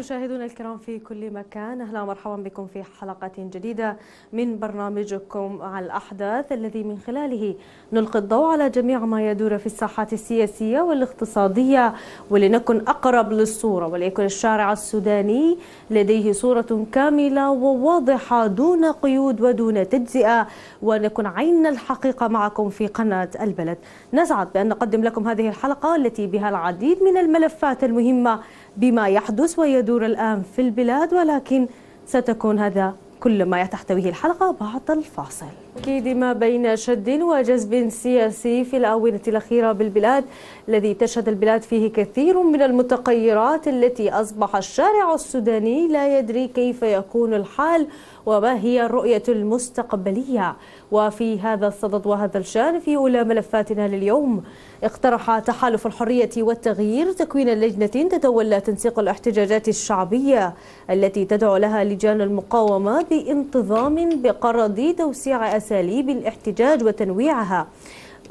مشاهدونا الكرام في كل مكان أهلا ومرحبا بكم في حلقة جديدة من برنامجكم على الأحداث الذي من خلاله نلقي الضوء على جميع ما يدور في الساحات السياسية والاقتصادية ولنكن أقرب للصورة وليكن الشارع السوداني لديه صورة كاملة وواضحة دون قيود ودون تجزئة ونكن عين الحقيقة معكم في قناة البلد. نسعد بأن نقدم لكم هذه الحلقة التي بها العديد من الملفات المهمة بما يحدث ويدور الآن في البلاد ولكن ستكون هذا كل ما تحتويه الحلقة بعد الفاصل. أكيد ما بين شد وجذب سياسي في الآونة الأخيرة بالبلاد الذي تشهد البلاد فيه كثير من المتغيرات التي أصبح الشارع السوداني لا يدري كيف يكون الحال وما هي الرؤية المستقبلية؟ وفي هذا الصدد وهذا الشأن في أولى ملفاتنا لليوم اقترح تحالف الحرية والتغيير تكوين لجنة تتولى تنسيق الاحتجاجات الشعبية التي تدعو لها لجان المقاومة بانتظام بقرض توسيع أساليب الاحتجاج وتنويعها.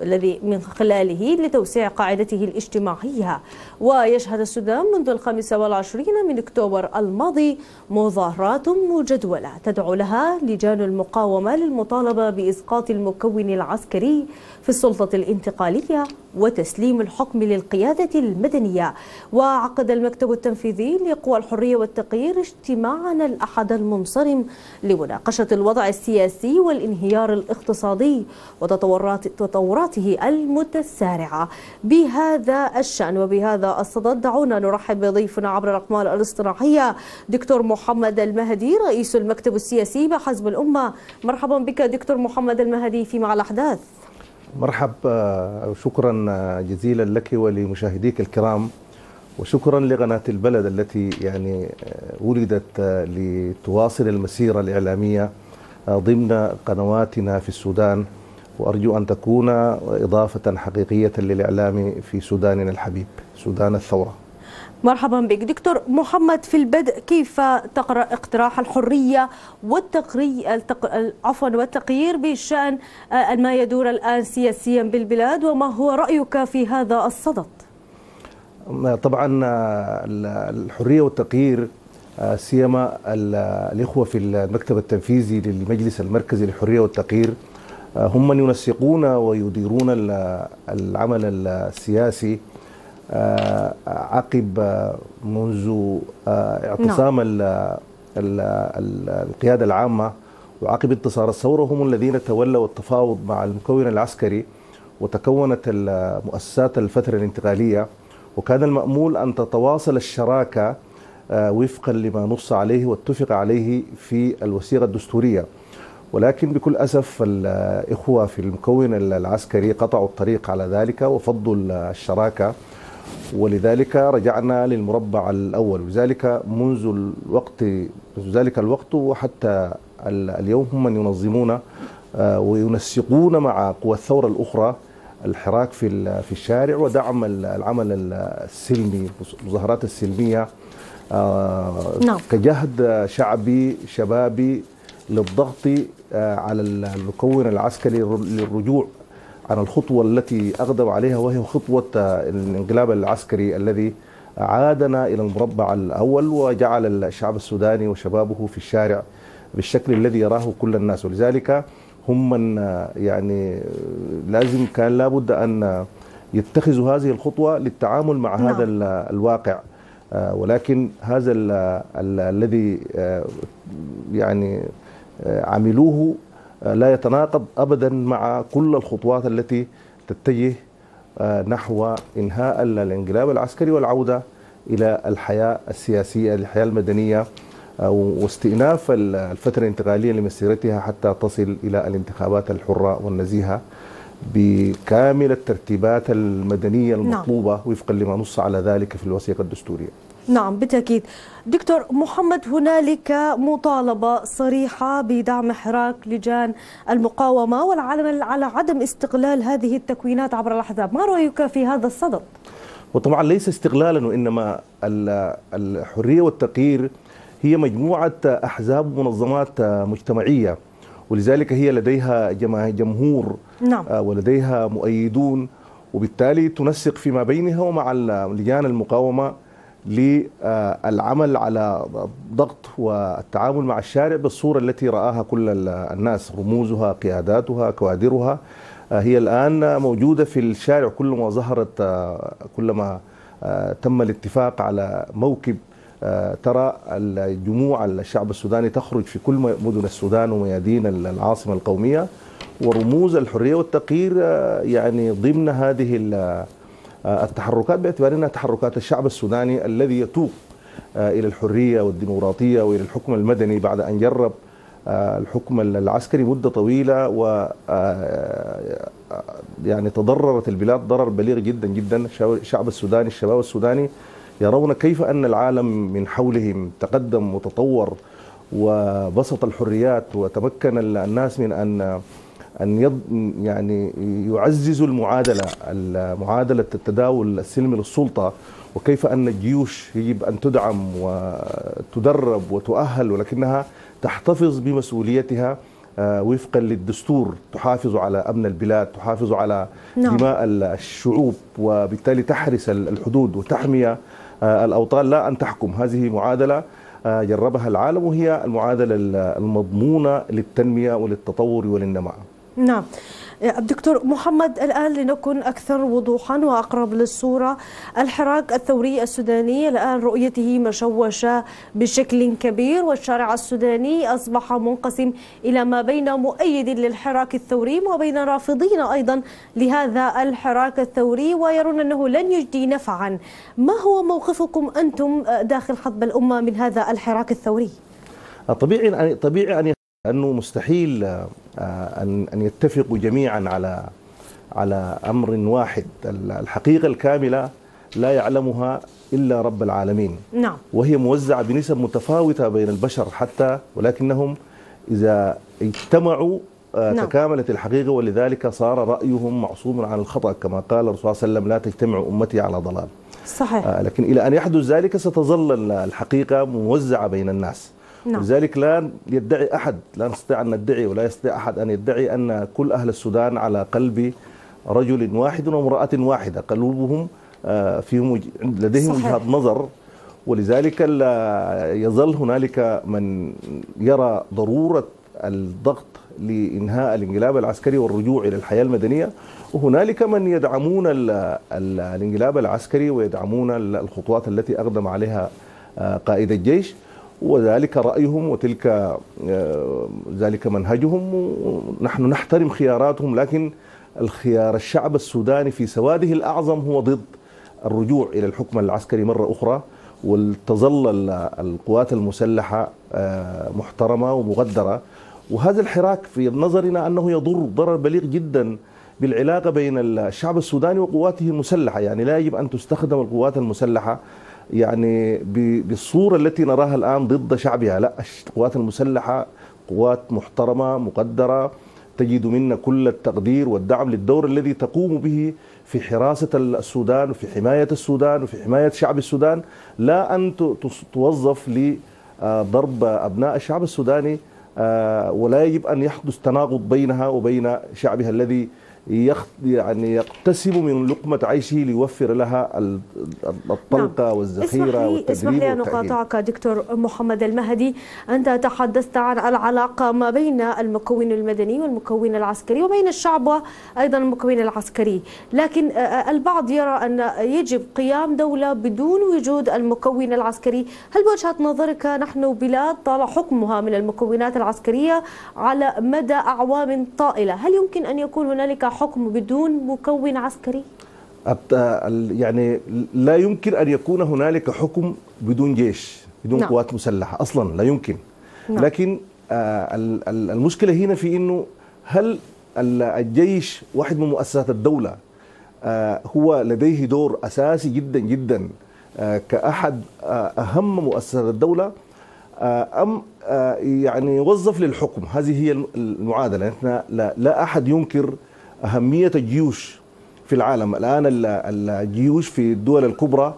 الذي من خلاله لتوسيع قاعدته الاجتماعية. ويشهد السودان منذ الخامس والعشرين من أكتوبر الماضي مظاهرات مجدولة تدعو لها لجان المقاومة للمطالبة بإسقاط المكون العسكري في السلطة الانتقالية وتسليم الحكم للقيادة المدنية. وعقد المكتب التنفيذي لقوى الحرية والتغيير اجتماعا الأحد المنصرم لمناقشة الوضع السياسي والانهيار الاقتصادي وتطورات تطوراته المتسارعة. بهذا الشأن وبهذا الصدد دعونا نرحب بضيفنا عبر الأقمار الاصطناعية دكتور محمد المهدي رئيس المكتب السياسي بحزب الأمة. مرحبا بك دكتور محمد المهدي في مع الأحداث. مرحب شكرا جزيلا لك ولمشاهديك الكرام وشكرا لقناة البلد التي يعني ولدت لتواصل المسيرة الإعلامية ضمن قنواتنا في السودان. وأرجو أن تكون إضافة حقيقية للإعلام في سوداننا الحبيب سودان الثورة. مرحبا بك دكتور محمد في البدء كيف تقرأ اقتراح الحرية والتقري التق... عفوا والتغيير بشان ما يدور الآن سياسيا بالبلاد وما هو رأيك في هذا الصدد؟ طبعا الحرية والتغيير سيما الإخوة في المكتب التنفيذي للمجلس المركزي للحرية والتغيير هم من ينسقون ويديرون العمل السياسي عقب منذ اعتصام القيادة العامة وعقب انتصار الثورة هم الذين تولوا التفاوض مع المكون العسكري وتكونت المؤسسات الفترة الانتقالية. وكان المأمول أن تتواصل الشراكة وفقا لما نص عليه واتفق عليه في الوثيقة الدستورية. ولكن بكل أسف الإخوة في المكون العسكري قطعوا الطريق على ذلك وفضوا الشراكة. ولذلك رجعنا للمربع الأول وذلك منذ الوقت منذ ذلك الوقت وحتى اليوم هم من ينظمون وينسقون مع قوى الثورة الأخرى الحراك في في الشارع ودعم العمل السلمي المظاهرات السلمية نعم. كجهد شعبي شبابي للضغط على المكون العسكري للرجوع عن الخطوة التي أغضب عليها وهي خطوة الانقلاب العسكري الذي عادنا إلى المربع الأول وجعل الشعب السوداني وشبابه في الشارع بالشكل الذي يراه كل الناس ولذلك هم من يعني لازم كان لابد أن يتخذوا هذه الخطوة للتعامل مع نعم. هذا الواقع ولكن هذا الذي يعني عملوه لا يتناقض ابدا مع كل الخطوات التي تتجه نحو إنهاء الانقلاب العسكري والعودة إلى الحياة السياسية الحياة المدنية واستئناف الفترة الانتقالية لمسيرتها حتى تصل إلى الانتخابات الحرة والنزيهة بكامل الترتيبات المدنية المطلوبة نعم. وفقا لما نص على ذلك في الوثيقة الدستورية. نعم بالتأكيد دكتور محمد هنالك مطالبة صريحة بدعم حراك لجان المقاومة والعمل على عدم استغلال هذه التكوينات عبر الأحزاب ما رأيك في هذا الصدد؟ وطبعا ليس استغلالا وإنما الحرية والتغيير هي مجموعة أحزاب ومنظمات مجتمعية ولذلك هي لديها جمهور نعم. ولديها مؤيدون وبالتالي تنسق فيما بينها ومع لجان المقاومة للعمل على ضغط والتعامل مع الشارع بالصورة التي رآها كل الناس رموزها قياداتها كوادرها. هي الآن موجودة في الشارع كلما ظهرت كلما تم الاتفاق على موكب ترى الجموع الشعب السوداني تخرج في كل مدن السودان وميادين العاصمة القومية. ورموز الحرية والتغيير يعني ضمن هذه التحركات باعتبار انها تحركات الشعب السوداني الذي يتوق إلى الحرية والديمقراطية وإلى الحكم المدني بعد أن جرب الحكم العسكري مدة طويلة و يعني تضررت البلاد ضرر بليغ جدا جدا. الشعب السوداني الشباب السوداني يرون كيف أن العالم من حولهم تقدم وتطور وبسط الحريات وتمكن الناس من أن أن يض يعني يعززوا المعادلة معادله التداول السلمي للسلطة وكيف أن الجيوش يجب أن تدعم وتدرب وتؤهل ولكنها تحتفظ بمسؤوليتها وفقا للدستور تحافظ على أمن البلاد تحافظ على نعم. دماء الشعوب وبالتالي تحرس الحدود وتحمي الأوطان. لا أن تحكم. هذه معادلة جربها العالم وهي المعادلة المضمونة للتنمية وللتطور وللنماء نعم. الدكتور محمد الآن لنكن أكثر وضوحا وأقرب للصورة. الحراك الثوري السوداني الآن رؤيته مشوشة بشكل كبير والشارع السوداني أصبح منقسم إلى ما بين مؤيد للحراك الثوري وبين رافضين أيضا لهذا الحراك الثوري ويرون أنه لن يجدي نفعا. ما هو موقفكم أنتم داخل حزب الأمة من هذا الحراك الثوري؟ طبيعي طبيعي أن أنه مستحيل أن أن يتفقوا جميعا على على أمر واحد. الحقيقة الكاملة لا يعلمها إلا رب العالمين. نعم. وهي موزعة بنسب متفاوتة بين البشر حتى ولكنهم إذا اجتمعوا نعم. تكاملت الحقيقة ولذلك صار رأيهم معصوم عن الخطأ كما قال الرسول صلى الله عليه وسلم لا تجتمع أمتي على ضلال. صحيح. لكن إلى أن يحدث ذلك ستظل الحقيقة موزعة بين الناس. نعم. لذلك لا يدعي أحد لا نستطيع أن ندعي ولا يستطيع أحد أن يدعي أن كل أهل السودان على قلب رجل واحد وامرأة واحدة قلوبهم فيهم لديهم وجهات نظر. ولذلك يظل هنالك من يرى ضرورة الضغط لإنهاء الانقلاب العسكري والرجوع إلى الحياة المدنية. وهنالك من يدعمون الانقلاب العسكري ويدعمون الخطوات التي أقدم عليها قائد الجيش. وذلك رأيهم وتلك ذلك منهجهم. ونحن نحترم خياراتهم لكن الخيار الشعب السوداني في سواده الأعظم هو ضد الرجوع إلى الحكم العسكري مرة أخرى وتظل القوات المسلحة محترمة ومغدرة. وهذا الحراك في نظرنا أنه يضر ضرر بليغ جدا بالعلاقة بين الشعب السوداني وقواته المسلحة. يعني لا يجب أن تستخدم القوات المسلحة يعني بالصورة التي نراها الآن ضد شعبها. لا القوات المسلحة قوات محترمة مقدرة تجد منا كل التقدير والدعم للدور الذي تقوم به في حراسة السودان وفي حماية السودان وفي حماية شعب السودان. لا أن توظف لضرب أبناء الشعب السوداني ولا يجب أن يحدث تناقض بينها وبين شعبها الذي يعني يقتسم من لقمة عيشه ليوفر لها الطلقة نعم. والذخيرة والتدريب اسمح لي أن أقاطعك دكتور محمد المهدي. أنت تحدثت عن العلاقة ما بين المكون المدني والمكون العسكري وبين الشعب وأيضا المكون العسكري. لكن البعض يرى أن يجب قيام دولة بدون وجود المكون العسكري. هل بوجهة نظرك نحن بلاد طال حكمها من المكونات العسكرية على مدى أعوام طائلة؟ هل يمكن أن يكون هنالك حكم بدون مكون عسكري؟ يعني لا يمكن أن يكون هنالك حكم بدون جيش بدون نعم. قوات مسلحة أصلا لا يمكن نعم. لكن المشكلة هنا في إنه هل الجيش واحد من مؤسسات الدولة هو لديه دور أساسي جدا جدا كأحد أهم مؤسسات الدولة أم يعني يوظف للحكم هذه هي المعادلة إحنا لا, لا أحد ينكر أهمية الجيوش في العالم. الآن الجيوش في الدول الكبرى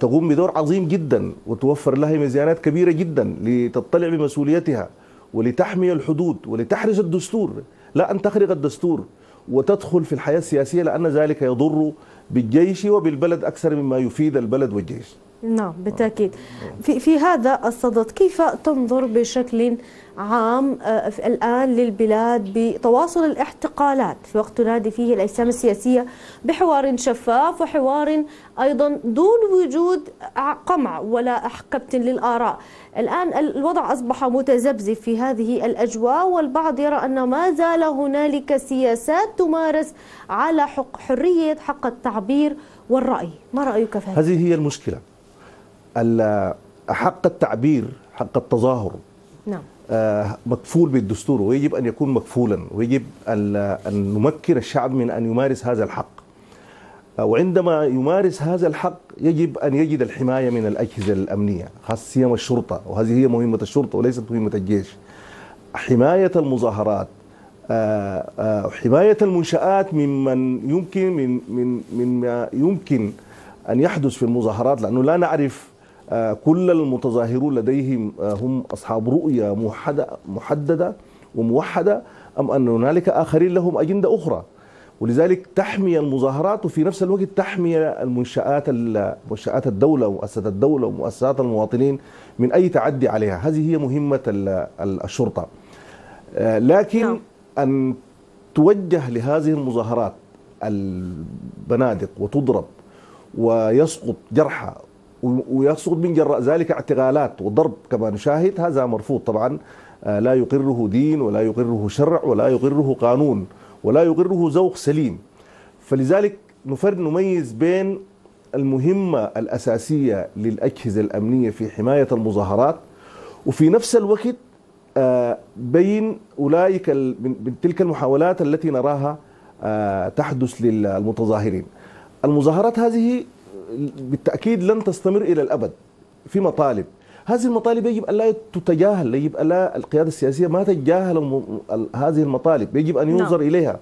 تقوم بدور عظيم جدا وتوفر لها ميزانات كبيرة جدا لتطلع بمسؤوليتها ولتحمي الحدود ولتحرس الدستور. لا أن تخرق الدستور وتدخل في الحياة السياسية لأن ذلك يضر بالجيش وبالبلد أكثر مما يفيد البلد والجيش. نعم بالتأكيد. في, في هذا الصدد كيف تنظر بشكل عام آه، الآن للبلاد بتواصل الاحتقالات؟ في وقت تنادي فيه الأجسام السياسية بحوار شفاف وحوار أيضا دون وجود قمع ولا كبت للآراء. الآن الوضع أصبح متذبذب في هذه الأجواء والبعض يرى أن ما زال هنالك سياسات تمارس على حق حرية حق التعبير والرأي. ما رأيك في هذه؟ هذه هي المشكلة. حق التعبير حق التظاهر. نعم. آه، مكفول بالدستور ويجب أن يكون مكفولا. ويجب أن نمكن الشعب من أن يمارس هذا الحق. آه، وعندما يمارس هذا الحق يجب أن يجد الحماية من الأجهزة الأمنية خاصة سيما الشرطة. وهذه هي مهمة الشرطة وليست مهمة الجيش. حماية المظاهرات آه، حماية المنشآت ممن يمكن من من مما يمكن أن يحدث في المظاهرات لأنه لا نعرف كل المتظاهرون لديهم آه، هم أصحاب رؤية محددة وموحدة أم أن هنالك آخرين لهم أجندة أخرى؟ ولذلك تحمي المظاهرات وفي نفس الوقت تحمي المنشآت منشآت الدولة ومؤسسات الدولة ومؤسسات المواطنين من أي تعدي عليها. هذه هي مهمة الشرطة. آه، لكن نعم. أن توجه لهذه المظاهرات البنادق وتضرب ويسقط جرحى ويسقط من جراء ذلك اعتقالات وضرب كما نشاهد هذا مرفوض طبعا. آه، لا يقره دين ولا يقره شرع ولا يقره قانون ولا يقره ذوق سليم. فلذلك نفرد نميز بين المهمة الأساسية للأجهزة الأمنية في حماية المظاهرات وفي نفس الوقت آه، بين أولئك من تلك المحاولات التي نراها آه، تحدث للمتظاهرين. المظاهرات هذه بالتأكيد لن تستمر إلى الأبد في مطالب هذه المطالب يجب أن لا تتجاهل يجب أن لا القيادة السياسية ما تتجاهل هذه المطالب يجب أن ينظر نعم. إليها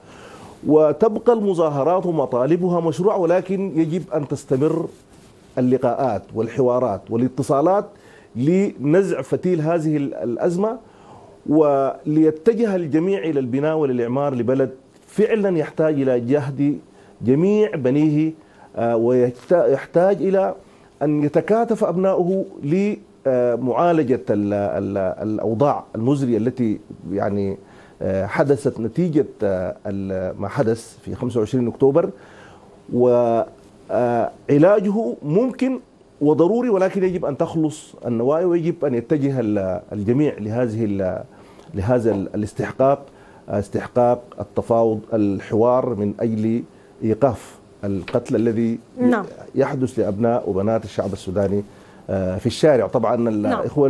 وتبقى المظاهرات ومطالبها مشروعه ولكن يجب أن تستمر اللقاءات والحوارات والاتصالات لنزع فتيل هذه الأزمة وليتجه الجميع إلى البناء والاعمار لبلد فعلا يحتاج إلى جهد جميع بنيه ويحتاج إلى أن يتكاتف أبناؤه لمعالجة الأوضاع المزرية التي يعني آه، حدثت نتيجة آه، ما حدث في 25 أكتوبر. وعلاجه ممكن وضروري ولكن يجب أن تخلص النوايا ويجب أن يتجه الجميع لهذه لهذا الاستحقاق استحقاق التفاوض الحوار من أجل إيقاف القتل الذي نعم. يحدث لأبناء وبنات الشعب السوداني آه، في الشارع طبعا نعم. الإخوة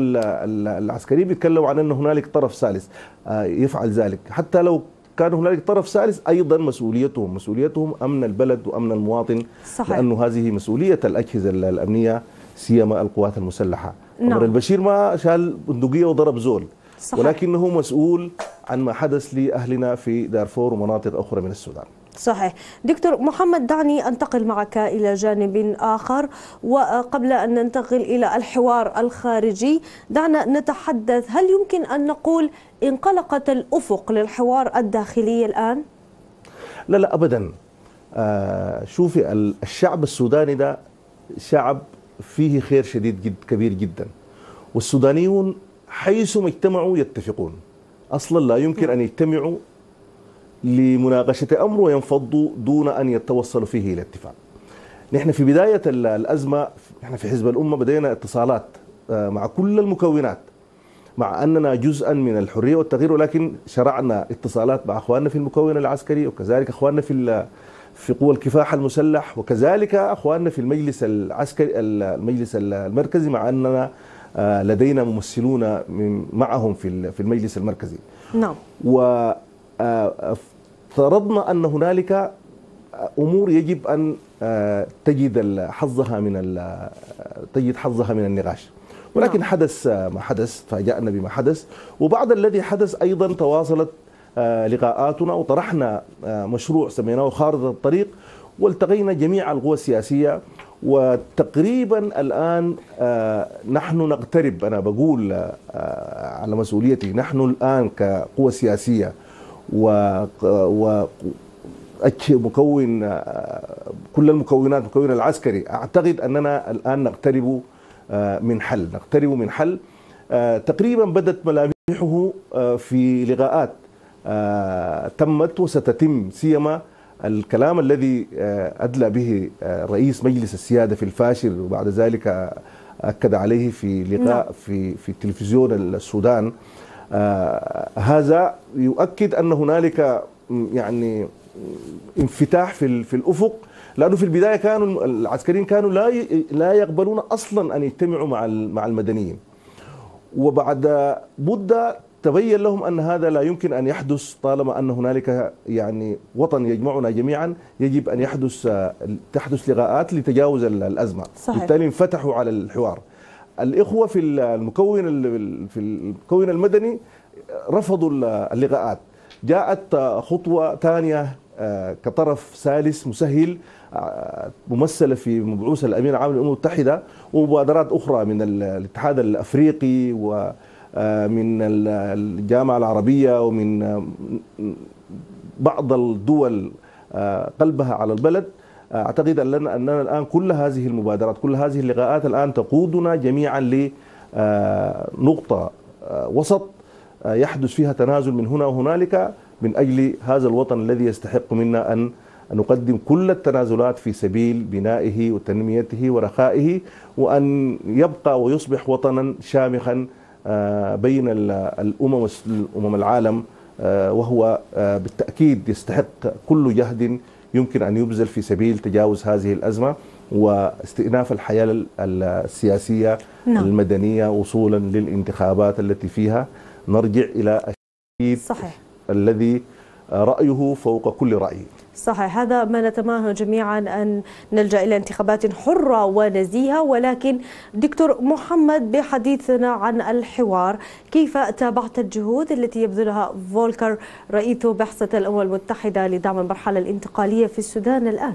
العسكريين بيتكلموا عن إنه هنالك طرف ثالث آه، يفعل ذلك حتى لو كان هنالك طرف ثالث أيضا مسؤوليتهم مسؤوليتهم أمن البلد وأمن المواطن صحيح. لأنه هذه مسؤولية الأجهزة الأمنية سيما القوات المسلحة نعم. عمر البشير ما شال بندقية وضرب زول صحيح. ولكنه مسؤول عن ما حدث لأهلنا في دارفور ومناطق أخرى من السودان صحيح. دكتور محمد دعني أنتقل معك إلى جانب آخر. وقبل أن ننتقل إلى الحوار الخارجي دعنا نتحدث هل يمكن أن نقول انقلقت الأفق للحوار الداخلي الآن؟ لا لا أبدا. آه شوفي الشعب السوداني ده شعب فيه خير شديد جد كبير جدا. والسودانيون حيثما اجتمعوا يتفقون. أصلا لا يمكن أن يجتمعوا لمناقشة أمر وينفضوا دون أن يتوصلوا فيه إلى اتفاق. نحن في بداية الأزمة نحن في حزب الأمة بدينا اتصالات آه، مع كل المكونات مع أننا جزءا من الحرية والتغيير ولكن شرعنا اتصالات مع أخواننا في المكون العسكري وكذلك أخواننا في في قوى الكفاح المسلح وكذلك أخواننا في المجلس العسكري المجلس المركزي مع أننا آه، لدينا ممثلون معهم في في المجلس المركزي. نعم. افترضنا أن هنالك أمور يجب أن آه، تجد حظها من تجد حظها من النقاش. ولكن نعم. حدث ما حدث فاجأنا بما حدث. وبعد الذي حدث أيضا تواصلت آه، لقاءاتنا وطرحنا آه، مشروع سميناه خارطه الطريق والتقينا جميع القوى السياسية. وتقريبا الآن نحن نقترب أنا بقول على مسؤوليتي نحن الآن كقوى سياسية و, و مكون كل المكونات المكون العسكري. أعتقد أننا الآن نقترب من حل. نقترب من حل. تقريبا بدت ملامحه في لقاءات تمت وستتم سيما الكلام الذي أدلى به رئيس مجلس السيادة في الفاشر وبعد ذلك أكد عليه في لقاء في في تلفزيون السودان. هذا يؤكد أن هنالك يعني انفتاح في في الأفق لأنه في البداية كانوا العسكريين كانوا لا لا يقبلون أصلا أن يجتمعوا مع مع المدنيين. وبعد مده تبين لهم أن هذا لا يمكن أن يحدث طالما أن هنالك يعني وطن يجمعنا جميعا يجب أن يحدث تحدث لقاءات لتجاوز الأزمة. صحيح. بالتالي انفتحوا على الحوار. الإخوة في المكون في المكون المدني رفضوا اللقاءات. جاءت خطوة ثانية كطرف ثالث مسهل ممثلة في مبعوث الأمين العام للأمم المتحدة ومبادرات أخرى من الاتحاد الأفريقي ومن الجامعة العربية ومن بعض الدول قلبها على البلد. أعتقد أننا الآن كل هذه المبادرات كل هذه اللقاءات الآن تقودنا جميعا لنقطه وسط يحدث فيها تنازل من هنا وهنالك من أجل هذا الوطن الذي يستحق منا أن نقدم كل التنازلات في سبيل بنائه وتنميته ورخائه وأن يبقى ويصبح وطنا شامخا بين الأمم امم العالم وهو بالتأكيد يستحق كل جهد يمكن أن يبذل في سبيل تجاوز هذه الأزمة واستئناف الحياة السياسية نعم. المدنية وصولا للانتخابات التي فيها. نرجع إلى الشهيد صحيح. الذي رأيه فوق كل رأي. صحيح هذا ما نتمنى جميعا أن نلجأ إلى انتخابات حرة ونزيهة. ولكن دكتور محمد بحديثنا عن الحوار كيف تابعت الجهود التي يبذلها فولكر رئيس بعثة الأمم المتحدة لدعم المرحلة الانتقالية في السودان الآن؟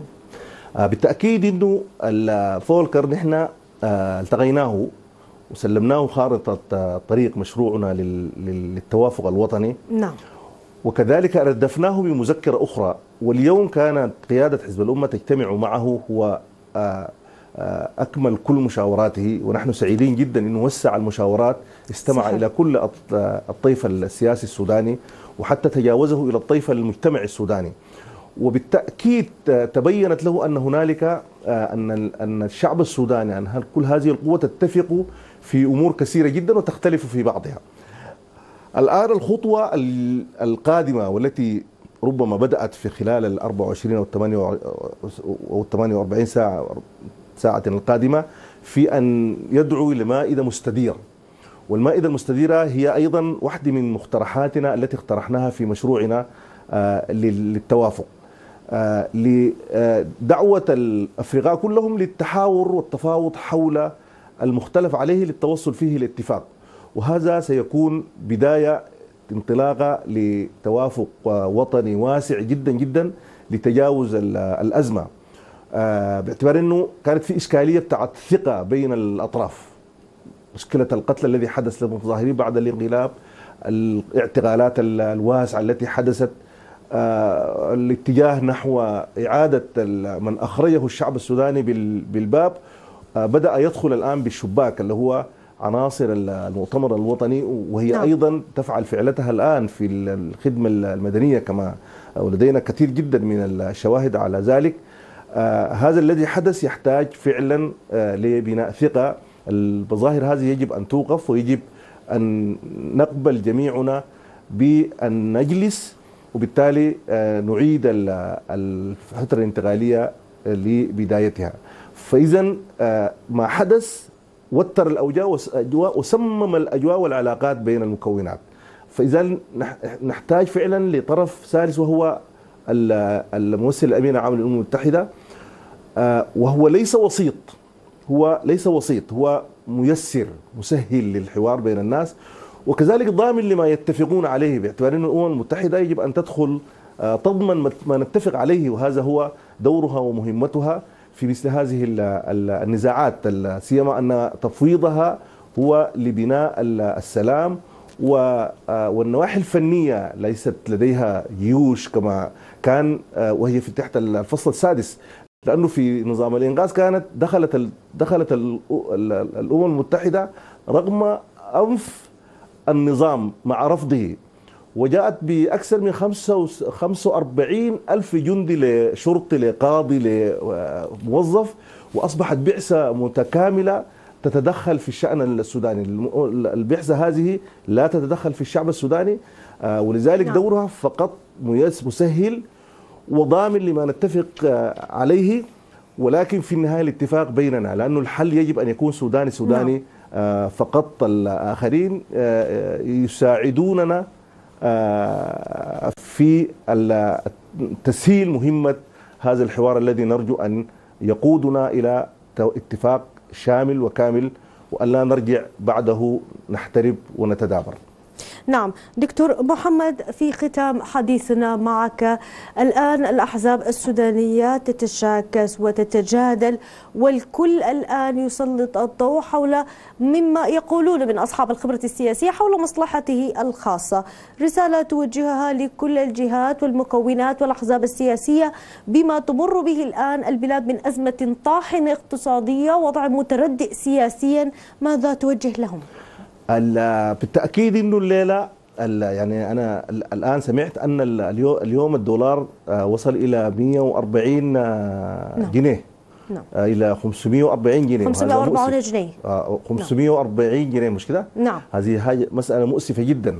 بالتأكيد أنه فولكر نحن التقيناه وسلمناه خارطة طريق مشروعنا للتوافق الوطني. نعم. وكذلك ردفناه بمذكرة أخرى. واليوم كانت قيادة حزب الأمة تجتمع معه هو أكمل كل مشاوراته ونحن سعيدين جدا أنه وسع المشاورات استمع صحيح. إلى كل الطيف السياسي السوداني وحتى تجاوزه إلى الطيف المجتمع السوداني. وبالتأكيد تبينت له أن هنالك أن أن الشعب السوداني أن كل هذه القوة تتفق في أمور كثيرة جدا وتختلف في بعضها. الآن الخطوة القادمة والتي ربما بدأت في خلال ال 24 أو 48 ساعة ساعة القادمة في أن يدعو إلى مائدة مستديرة. والمائدة المستديرة هي أيضا واحدة من مقترحاتنا التي اقترحناها في مشروعنا للتوافق. لدعوة الأفرقاء كلهم للتحاور والتفاوض حول المختلف عليه للتوصل فيه لاتفاق. وهذا سيكون بداية انطلاقة لتوافق وطني واسع جدا جدا لتجاوز الأزمة. باعتبار أنه كانت في إشكالية بتاعت ثقة بين الأطراف. مشكلة القتل الذي حدث للمتظاهرين بعد الانقلاب الاعتقالات الواسعة التي حدثت الاتجاه نحو إعادة من أخرجه الشعب السوداني بالباب. بدأ يدخل الآن بالشباك اللي هو عناصر المؤتمر الوطني وهي نعم. أيضا تفعل فعلتها الآن في الخدمة المدنية كما ولدينا كثير جدا من الشواهد على ذلك. آه هذا الذي حدث يحتاج فعلا آه لبناء ثقة. المظاهر هذه يجب أن توقف ويجب أن نقبل جميعنا بأن نجلس وبالتالي آه نعيد الفترة الانتقالية لبدايتها. فاذا ما حدث وتر الأجواء وسمم الأجواء والعلاقات بين المكونات. فإذا نحتاج فعلا لطرف ثالث وهو الممثل الأمين العام للأمم المتحدة وهو ليس وسيط. هو ليس وسيط هو ميسر مسهل للحوار بين الناس وكذلك ضامن لما يتفقون عليه باعتبار أن الأمم المتحدة يجب أن تدخل تضمن ما نتفق عليه وهذا هو دورها ومهمتها. في مثل هذه النزاعات سيما أن تفويضها هو لبناء السلام والنواحي الفنية ليست لديها جيوش كما كان وهي في تحت الفصل السادس. لأنه في نظام الانقاذ كانت دخلت دخلت ال الأمم المتحدة رغم أنف النظام مع رفضه. وجاءت بأكثر من 45 ألف جندي لشرطي لقاضي لموظف وأصبحت بعثة متكاملة تتدخل في الشأن السوداني البعثة هذه لا تتدخل في الشعب السوداني آه، ولذلك نعم. دورها فقط مسهل وضامن لما نتفق آه، عليه ولكن في النهاية الاتفاق بيننا لأنه الحل يجب أن يكون سوداني سوداني نعم. آه، فقط الآخرين يساعدوننا في تسهيل مهمة هذا الحوار الذي نرجو أن يقودنا إلى اتفاق شامل وكامل وأن لا نرجع بعده نحترب ونتدابر. نعم دكتور محمد في ختام حديثنا معك. الآن الأحزاب السودانية تتشاكس وتتجادل والكل الآن يسلط الضوء حول مما يقولون من أصحاب الخبرة السياسية حول مصلحته الخاصة. رسالة توجهها لكل الجهات والمكونات والأحزاب السياسية بما تمر به الآن البلاد من أزمة طاحنة اقتصادية وضع متردئ سياسيا. ماذا توجه لهم؟ بالتأكيد إنه الليلة يعني أنا الآن سمعت أن اليوم الدولار آه، وصل إلى 140 آه، نعم. جنيه. نعم. آه، إلى 540 جنيه. 540 جنيه. 540 جنيه مش كده؟ نعم. هذه مسألة مؤسفة جدا.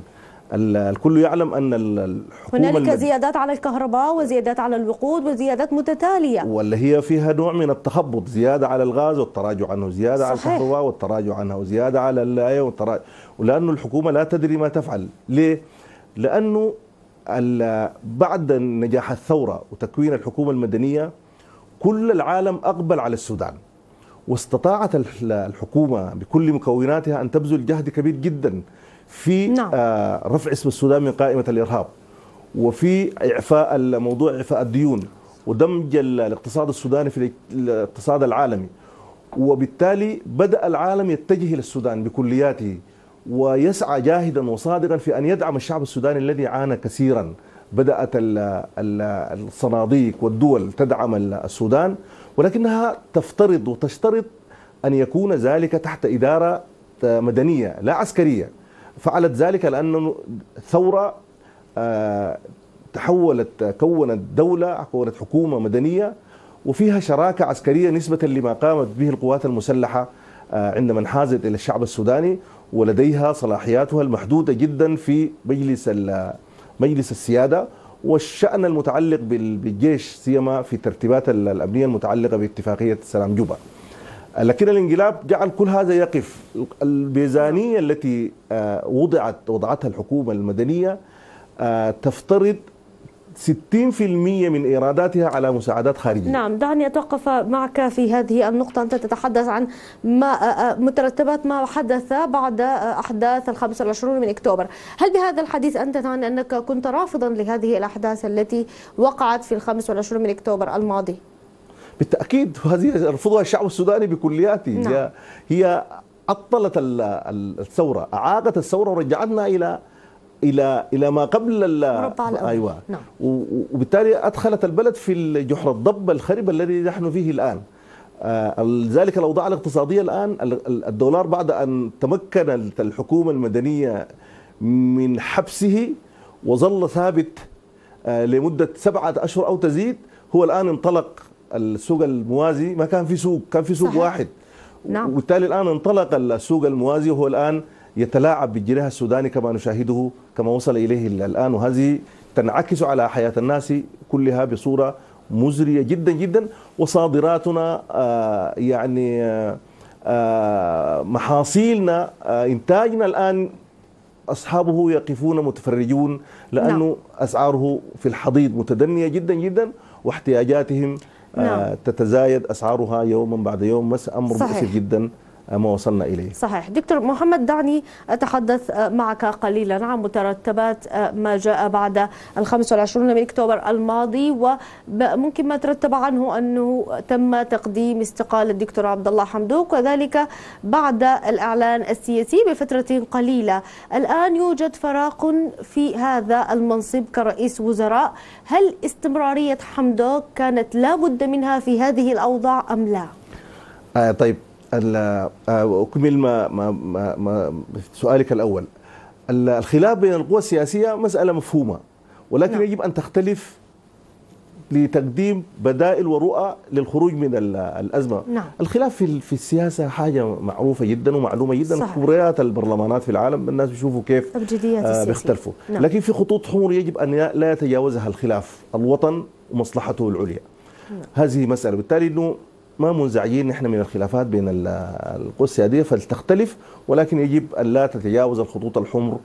الكل يعلم أن الحكومة هنالك زيادات على الكهرباء وزيادات على الوقود وزيادات متتالية. واللي هي فيها نوع من التخبط زيادة على الغاز والتراجع عنه زيادة صحيح. على الكهرباء والتراجع عنها وزياده على الايه والتراجع. ولأنه الحكومة لا تدري ما تفعل. ليه؟ لأنه بعد نجاح الثورة وتكوين الحكومة المدنية كل العالم أقبل على السودان. واستطاعت الحكومة بكل مكوناتها أن تبذل جهد كبير جدا في نعم. آه رفع اسم السودان من قائمة الإرهاب وفي إعفاء الموضوع إعفاء الديون ودمج الاقتصاد السوداني في الاقتصاد العالمي. وبالتالي بدأ العالم يتجه إلى السودان بكلياته ويسعى جاهدا وصادقا في أن يدعم الشعب السوداني الذي عانى كثيرا. بدأت الصناديق والدول تدعم السودان ولكنها تفترض وتشترط أن يكون ذلك تحت إدارة مدنية لا عسكرية. فعلت ذلك لأن ثورة آه، تحولت كونت دولة كونت حكومة مدنية وفيها شراكة عسكرية نسبة لما قامت به القوات المسلحة آه، عندما انحازت إلى الشعب السوداني ولديها صلاحياتها المحدودة جدا في مجلس مجلس السيادة والشأن المتعلق بالجيش سيما في الترتيبات الأمنية المتعلقة باتفاقية سلام جوبا. لكن الانقلاب جعل كل هذا يقف الميزانية التي آه، وضعت وضعتها الحكومة المدنية آه، تفترض 60% من إيراداتها على مساعدات خارجية. نعم، دعني أتوقف معك في هذه النقطة، أنت تتحدث عن ما آه، مترتبات ما حدث بعد أحداث ال 25 من أكتوبر، هل بهذا الحديث أنت تعني أنك كنت رافضا لهذه الأحداث التي وقعت في ال 25 من أكتوبر الماضي؟ بالتأكيد هذه يرفضها الشعب السوداني بكلياته نعم. هي هي عطلت الثورة أعاقت الثورة ورجعتنا إلى إلى إلى ما قبل أيوه نعم. وبالتالي أدخلت البلد في جحر الضب الخرب الذي نحن فيه الآن آه ذلك الأوضاع الاقتصادية الآن الدولار بعد أن تمكن الحكومة المدنية من حبسه وظل ثابت آه لمدة سبعة أشهر أو تزيد هو الآن انطلق السوق الموازي ما كان في سوق كان في سوق صحيح. واحد نعم. وبالتالي الآن انطلق السوق الموازي وهو الآن يتلاعب بالجنيه السوداني كما نشاهده كما وصل إليه الآن وهذه تنعكس على حياة الناس كلها بصورة مزرية جدا جدا وصادراتنا آه يعني آه محاصيلنا آه إنتاجنا الآن أصحابه يقفون متفرجون لأنه نعم. أسعاره في الحضيض متدنية جدا جدا واحتياجاتهم نعم. آه، تتزايد أسعارها يوما بعد يوم أمر مؤسف جدا ما وصلنا إليه. صحيح، دكتور محمد دعني أتحدث معك قليلا عن مترتبات ما جاء بعد ال 25 من أكتوبر الماضي وممكن ما ترتب عنه أنه تم تقديم استقالة الدكتور عبد الله حمدوك وذلك بعد الإعلان السياسي بفترة قليلة، الآن يوجد فراق في هذا المنصب كرئيس وزراء، هل استمرارية حمدوك كانت لا بد منها في هذه الأوضاع أم لا؟ آه طيب أكمل ما, ما, ما, ما سؤالك الأول الخلاف بين القوى السياسية مسألة مفهومة ولكن نعم. يجب أن تختلف لتقديم بدائل ورؤى للخروج من الأزمة نعم. الخلاف في, في السياسة حاجة معروفة جدا ومعلومة جدا كبريات البرلمانات في العالم الناس بيشوفوا كيف آه بيختلفوا نعم. لكن في خطوط حمر يجب أن لا يتجاوزها الخلاف الوطن ومصلحته العليا نعم. هذه مسألة بالتالي أنه ما منزعجين نحن من الخلافات بين القوى السياديه فلتختلف ولكن يجب أن لا تتجاوز الخطوط الحمر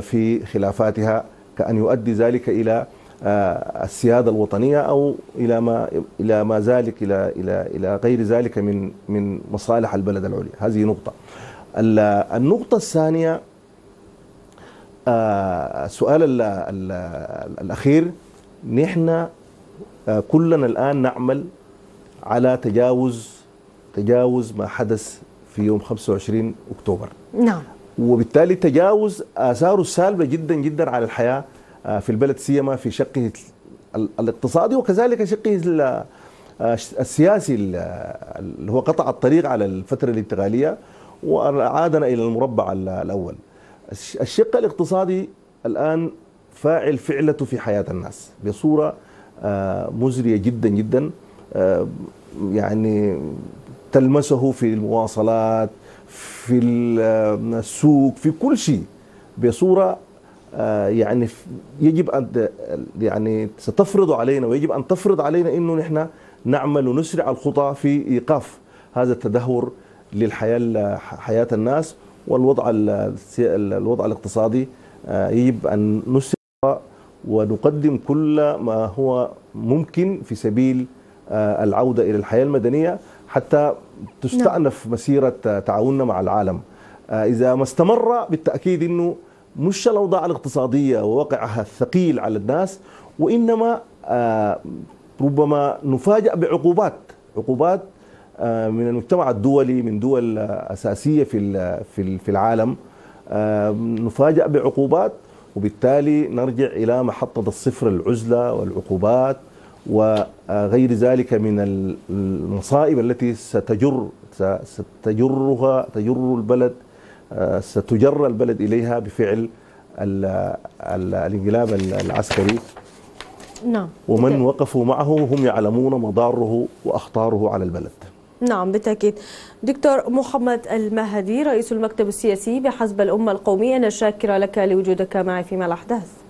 في خلافاتها كأن يؤدي ذلك إلى السيادة الوطنية أو إلى ما إلى ما ذلك إلى إلى إلى غير ذلك من من مصالح البلد العليا، هذه نقطة. النقطة الثانية السؤال الأخير نحن كلنا الآن نعمل على تجاوز تجاوز ما حدث في يوم 25 أكتوبر. نعم. وبالتالي تجاوز اثاره السالبه جدا جدا على الحياة في البلد سيما في شقه الاقتصادي وكذلك شقه السياسي اللي هو قطع الطريق على الفترة الانتقالية وعادنا إلى المربع الأول. الشق الاقتصادي الآن فاعل فعلته في حياة الناس بصورة مزرية جدا جدا. يعني تلمسه في المواصلات في السوق في كل شيء بصورة يعني يجب أن يعني ستفرض علينا ويجب أن تفرض علينا إنه نحن نعمل ونسرع الخطى في إيقاف هذا التدهور للحياة حياة الناس والوضع الوضع الاقتصادي يجب أن نسرع ونقدم كل ما هو ممكن في سبيل العودة إلى الحياة المدنية حتى تستأنف مسيرة تعاوننا مع العالم. إذا ما استمر بالتأكيد أنه مش الأوضاع الاقتصادية ووقعها الثقيل على الناس وإنما ربما نفاجأ بعقوبات عقوبات من المجتمع الدولي من دول أساسية في في العالم. نفاجأ بعقوبات وبالتالي نرجع إلى محطة الصفر العزلة والعقوبات. وغير ذلك من المصائب التي ستجر ستجرها تجر البلد ستجر البلد إليها بفعل الانقلاب العسكري. نعم. ومن وقفوا معه هم يعلمون مضاره وأخطاره على البلد. نعم بالتأكيد. دكتور محمد المهدي رئيس المكتب السياسي بحزب الأمة القومية أنا شاكرة لك لوجودك معي في مع الأحداث